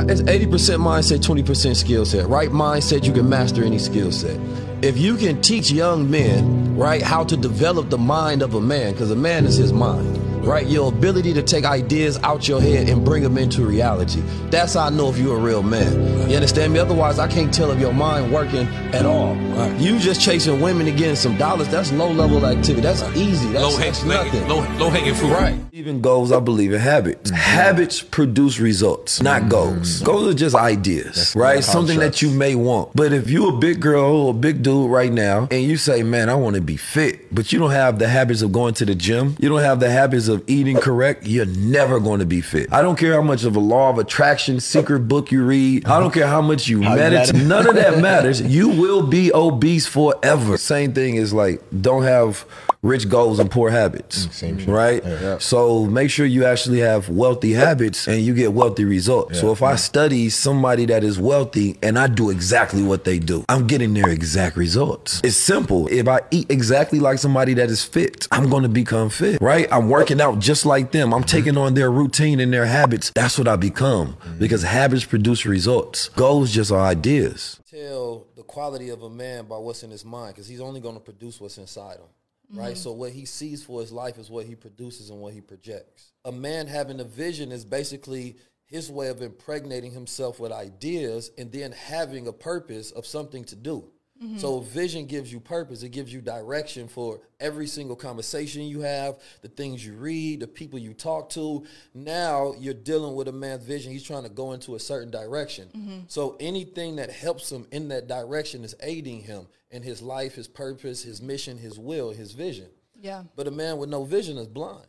It's 80% mindset, 20% skill set. Right mindset, you can master any skill set. If you can teach young men, right, how to develop the mind of a man, because a man is his mind right? Your ability to take ideas out your head and bring them into reality. That's how I know if you're a real man. You understand me? Otherwise, I can't tell if your mind working at all. Right. You just chasing women and getting some dollars. That's low level activity. That's easy. That's, low, that's nothing. Low, low hanging fruit. Right. Even goals, I believe in habits. Mm-hmm. Habits produce results, not mm-hmm. goals. Goals are just ideas, that's right? Something that you may want. But if you a big girl or a big dude right now, and you say, "Man, I want to be fit," but you don't have the habits of going to the gym, you don't have the habits of of eating correct, you're never going to be fit. I don't care how much of a law of attraction secret book you read. I don't care how much you meditate. None of that matters. You will be obese forever. Same thing is like don't have rich goals and poor habits. Mm, right? Yeah. So make sure you actually have wealthy habits and you get wealthy results. Yeah. So if I study somebody that is wealthy and I do exactly what they do, I'm getting their exact results. It's simple. If I eat exactly like somebody that is fit, I'm going to become fit, right? I'm working out just like them. I'm taking on their routine and their habits. That's what I become because habits produce results. Goals just are ideas. Tell the quality of a man by what's in his mind because he's only going to produce what's inside him right? Mm-hmm. So what he sees for his life is what he produces and what he projects. A man having a vision is basically his way of impregnating himself with ideas and then having a purpose of something to do. Mm-hmm. So vision gives you purpose. It gives you direction for every single conversation you have, the things you read, the people you talk to. Now you're dealing with a man's vision. He's trying to go into a certain direction. Mm-hmm. So anything that helps him in that direction is aiding him in his life, his purpose, his mission, his will, his vision. Yeah. But a man with no vision is blind.